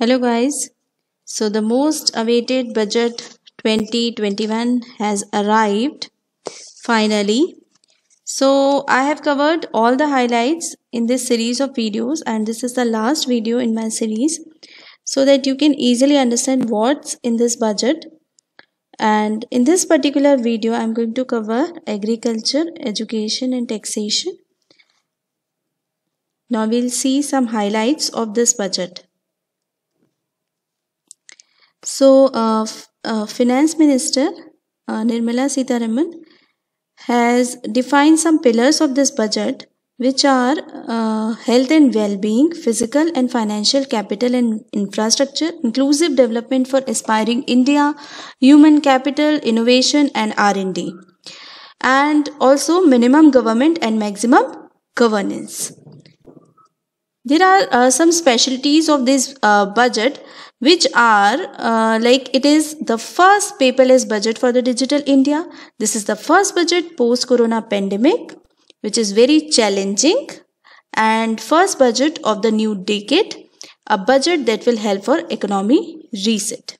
Hello guys. So the most awaited budget 2021 has arrived finally. So I have covered all the highlights in this series of videos and this is the last video in my series so that you can easily understand what's in this budget. And in this particular video I'm going to cover agriculture, education and taxation. Now we'll see some highlights of this budget. So, uh, uh, Finance Minister uh, Nirmala Sitharaman has defined some pillars of this budget, which are uh, health and well-being, physical and financial capital and infrastructure, inclusive development for aspiring India, human capital, innovation and R&D, and also minimum government and maximum governance. There are uh, some specialties of this uh, budget which are uh, like it is the first paperless budget for the digital India. This is the first budget post corona pandemic which is very challenging and first budget of the new decade a budget that will help for economy reset.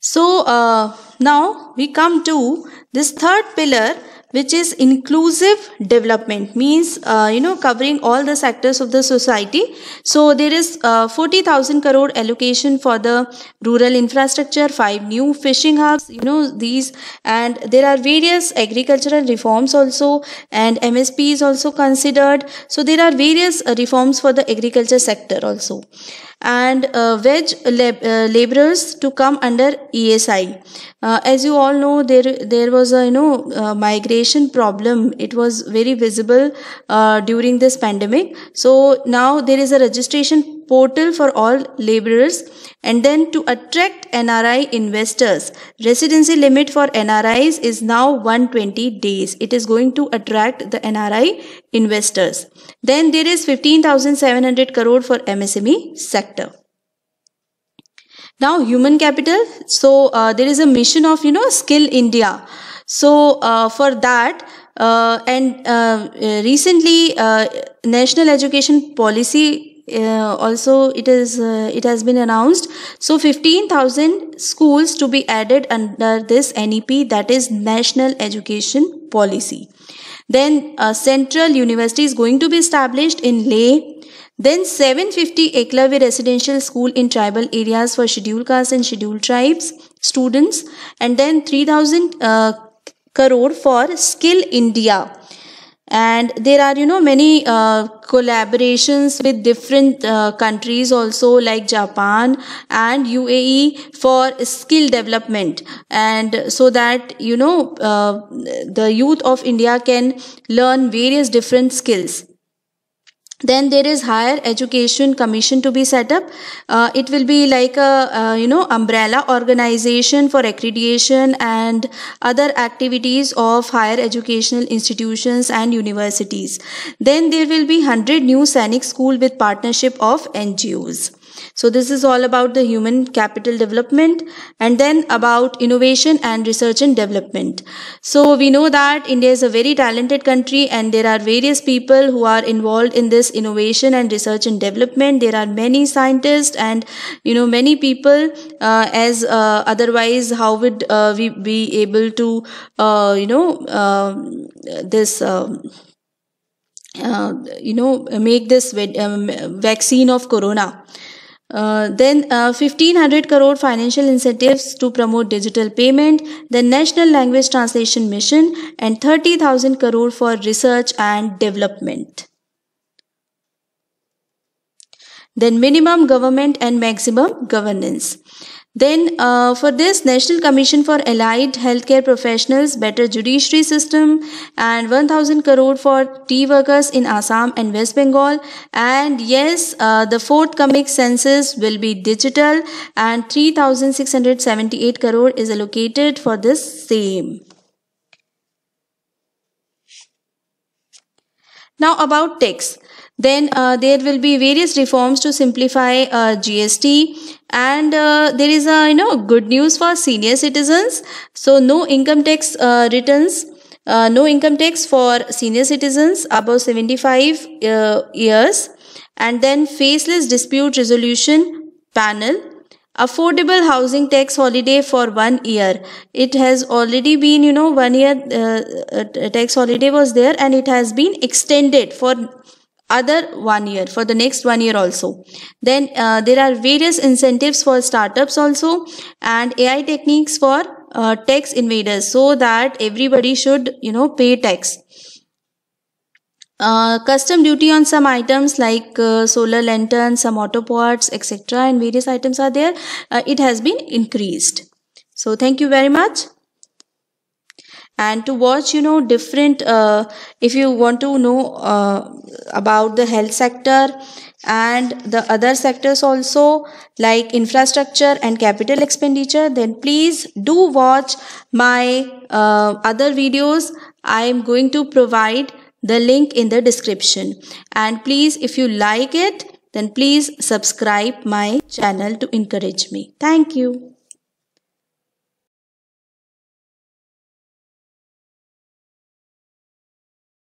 So uh, now we come to this third pillar which is inclusive development means uh, you know covering all the sectors of the society. So there is uh, 40000 crore allocation for the rural infrastructure five new fishing hubs you know these and there are various agricultural reforms also and msp is also considered. So there are various uh, reforms for the agriculture sector also and uh, wage lab uh, laborers to come under ESI. Uh, as you all know, there there was a you know uh, migration problem. It was very visible uh, during this pandemic. So now there is a registration portal for all laborers and then to attract NRI investors. Residency limit for NRIs is now 120 days. It is going to attract the NRI investors. Then there is 15,700 crore for MSME sector. Now human capital. So uh, there is a mission of, you know, skill India. So uh, for that, uh, and uh, recently uh, national education policy uh, also it is uh, it has been announced. So 15000 schools to be added under this nep that is national education policy. Then a central university is going to be established in leh. Then 750 eklavya residential school in tribal areas for scheduled castes and scheduled tribes students. And then 3000 uh, crore for skill india. And there are you know many uh, collaborations with different uh, countries also like japan and uae for skill development. And so that you know uh, the youth of india can learn various different skills then there is higher education commission to be set up. Uh, it will be like a uh, you know umbrella organization for accreditation and other activities of higher educational institutions and universities. Then there will be 100 new Sainik school with partnership of ngos so this is all about the human capital development and then about innovation and research and development. So we know that India is a very talented country and there are various people who are involved in this innovation and research and development. There are many scientists and you know many people uh, as uh, otherwise how would uh, we be able to uh, you know um, this um, uh, you know make this um, vaccine of corona uh, then uh, 1500 crore financial incentives to promote digital payment, the National Language Translation Mission and 30,000 crore for research and development. Then minimum government and maximum governance. Then uh, for this National Commission for Allied Healthcare Professionals, better judiciary system and 1000 crore for tea workers in Assam and West Bengal. And yes, uh, the forthcoming census will be digital and 3678 crore is allocated for this same. Now about tax. Then uh, there will be various reforms to simplify uh, GST and uh, there is a you know good news for senior citizens. So no income tax uh, returns, uh, no income tax for senior citizens above 75 uh, years and then faceless dispute resolution panel affordable housing tax holiday for one year. It has already been you know one year uh, uh, tax holiday was there and it has been extended for other one year for the next one year also. Then uh, there are various incentives for startups also and ai techniques for uh, tax invaders so that everybody should you know pay tax uh, custom duty on some items like uh, solar lanterns some auto parts etc and various items are there. Uh, it has been increased. So thank you very much. And to watch you know different uh, if you want to know uh, about the health sector and the other sectors also like infrastructure and capital expenditure then please do watch my other videos. I am going to provide the link in the description. And please if you like it then please subscribe my channel to encourage me. Thank you